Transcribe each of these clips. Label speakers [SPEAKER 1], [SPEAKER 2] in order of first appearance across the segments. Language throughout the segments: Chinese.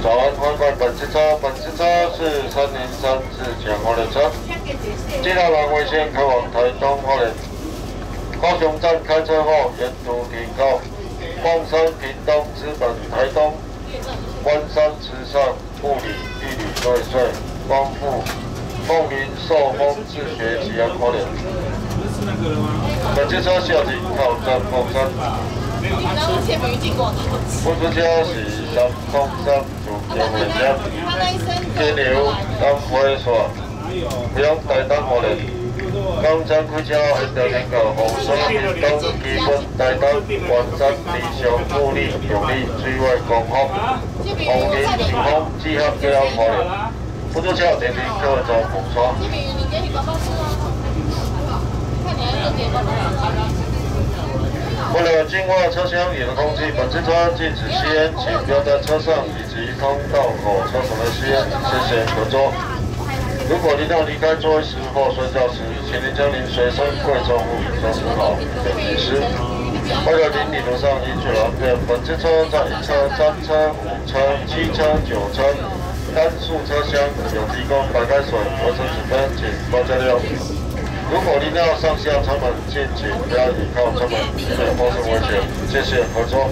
[SPEAKER 1] 早安，欢迎本次车，本次车是三零三自强化列车，接到南威线开往台东花莲，高雄站开车后沿途停靠凤山、屏东、资本、台东、关山、池上、护理、地理、瑞穗、光复、凤林、寿丰、自学吉安花莲。本次车下停靠站凤山。不出车是三凤山主桥回家，金牛南回线，向台东花莲。刚才开车一条停到红山屏东基本台东关山地上富力用力水位公风，红林晴空集合吉安花莲。不出车停停各种红窗。为了净化车厢里的空气，本次车禁止吸烟，请不要在车上以及通道口车上的吸烟，谢谢合作。如果您要离开座位时或睡觉时，请您将您随身贵重物品收拾好，
[SPEAKER 2] 等遗失。
[SPEAKER 1] 为了您旅途上依据安全，本次车在一车、三车、五车、七车、九车单数车厢有提供白开水、卫生纸分，请多加利用。如果您要上下车门，请不要依靠车门，以免发生危
[SPEAKER 2] 险。
[SPEAKER 1] 谢谢合作。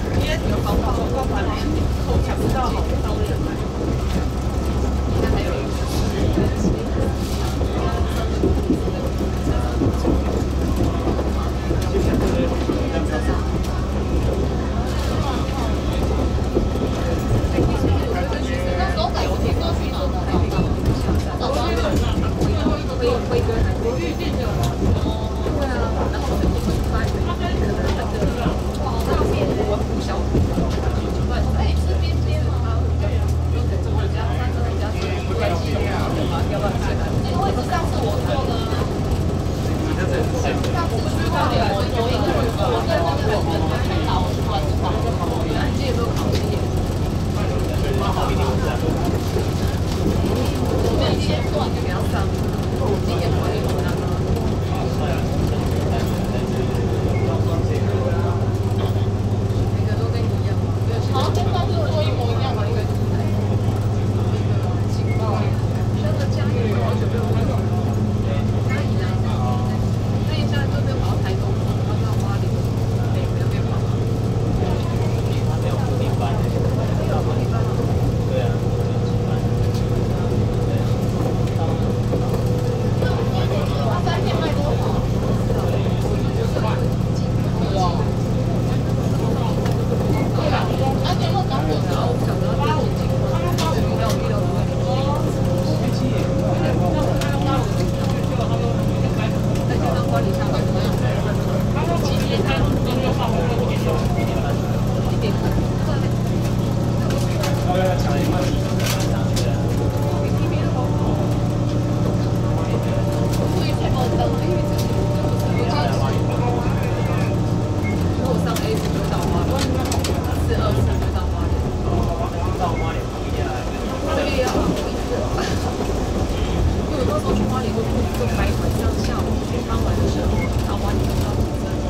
[SPEAKER 2] 花里胡涂，就拍一晚上下午，晚上回来的时候，然后花里胡涂，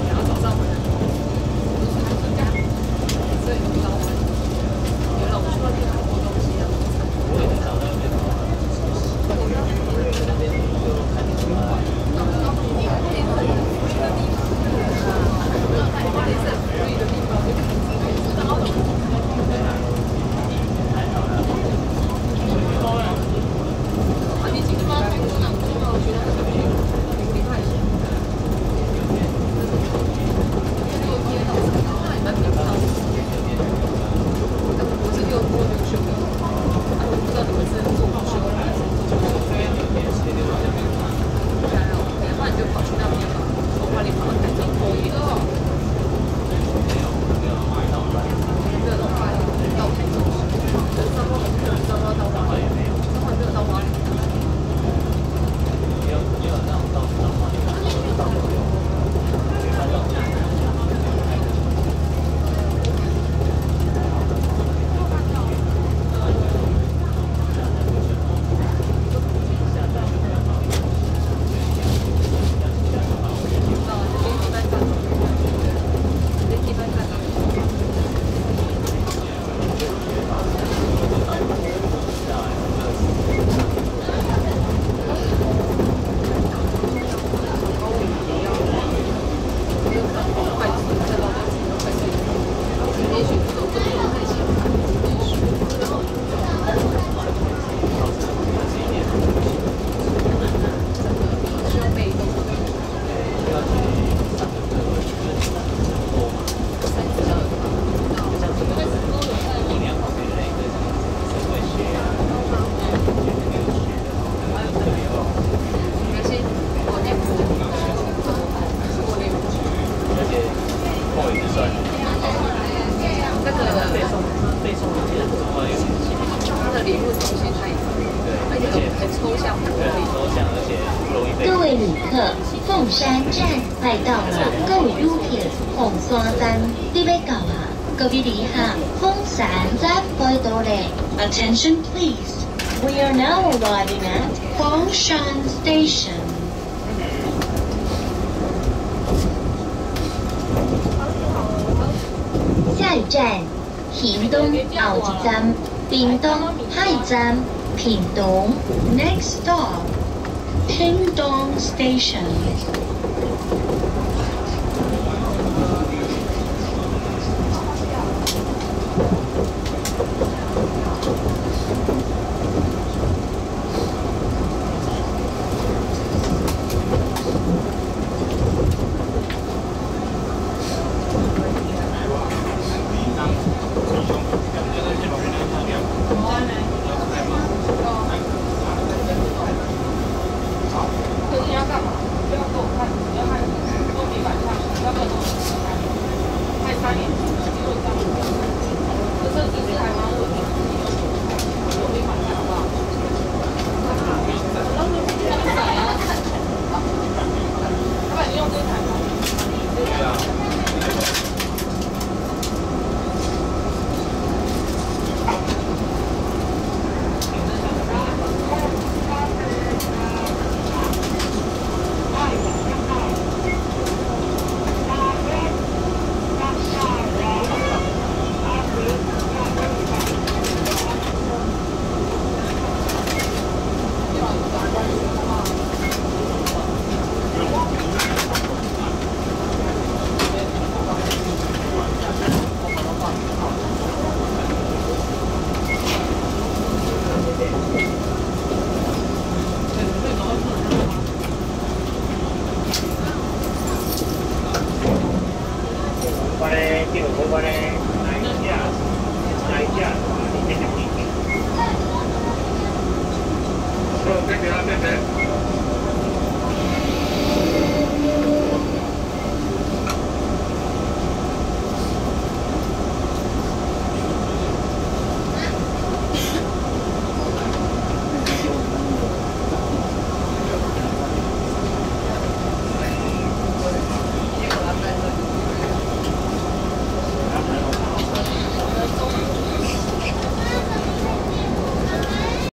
[SPEAKER 2] 然后早上回来，我都是很尴尬，所以就比较难。你老公。
[SPEAKER 1] 各位旅客，凤山站快到了，各位旅客，凤山站准备到啊，各位旅客，凤山站快到嘞。Attention please, we are now arriving at Fengshan Station. 下一站，屏东奥一站，屏东海站。屏东。Next stop, Pingdong Station.